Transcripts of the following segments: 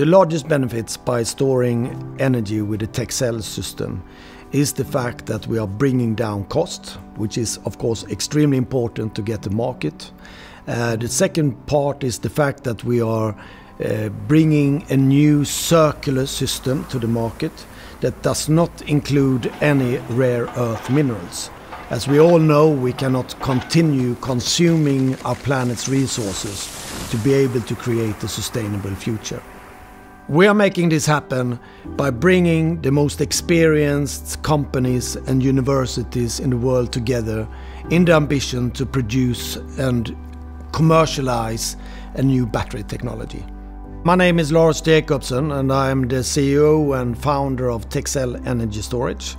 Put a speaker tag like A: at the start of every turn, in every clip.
A: The largest benefits by storing energy with the Texel system is the fact that we are bringing down cost, which is of course extremely important to get the market. Uh, the second part is the fact that we are uh, bringing a new circular system to the market that does not include any rare earth minerals. As we all know, we cannot continue consuming our planet's resources to be able to create a sustainable future. We are making this happen by bringing the most experienced companies and universities in the world together in the ambition to produce and commercialize a new battery technology. My name is Lars Jacobsen and I am the CEO and founder of Texel Energy Storage.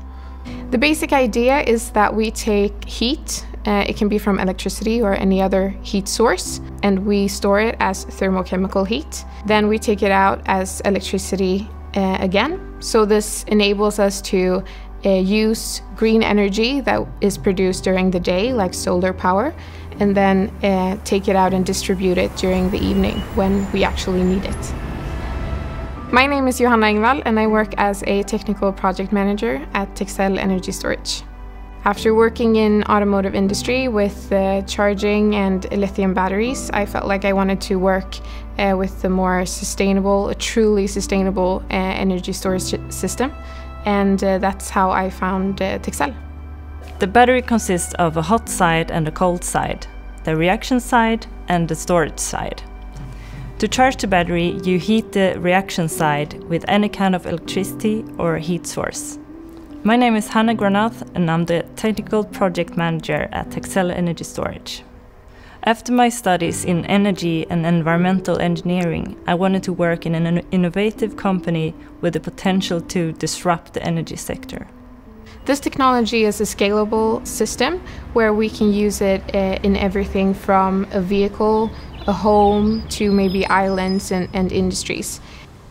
B: The basic idea is that we take heat, uh, it can be from electricity or any other heat source, and we store it as thermochemical heat. Then we take it out as electricity uh, again. So this enables us to uh, use green energy that is produced during the day, like solar power, and then uh, take it out and distribute it during the evening when we actually need it. My name is Johanna Engvall and I work as a technical project manager at Texel Energy Storage. After working in automotive industry with uh, charging and lithium batteries, I felt like I wanted to work uh, with the more sustainable, a truly sustainable uh, energy storage system. And uh, that's how I found uh, Texel.
C: The battery consists of a hot side and a cold side, the reaction side and the storage side. To charge the battery, you heat the reaction side with any kind of electricity or heat source. My name is Hanna Granath and I'm the Technical Project Manager at Texel Energy Storage. After my studies in energy and environmental engineering, I wanted to work in an innovative company with the potential to disrupt the energy sector.
B: This technology is a scalable system where we can use it uh, in everything from a vehicle, a home, to maybe islands and, and industries.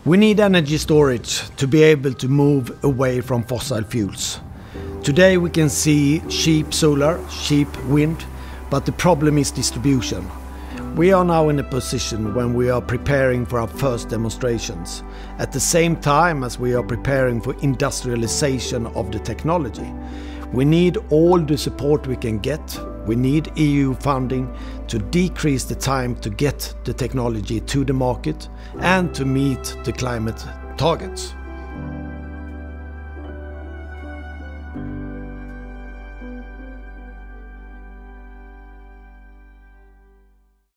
A: We need energy storage to be able to move away from fossil fuels. Today we can see cheap solar, cheap wind, but the problem is distribution. We are now in a position when we are preparing for our first demonstrations, at the same time as we are preparing for industrialization of the technology. We need all the support we can get. We need EU funding to decrease the time to get the technology to the market and to meet the climate targets.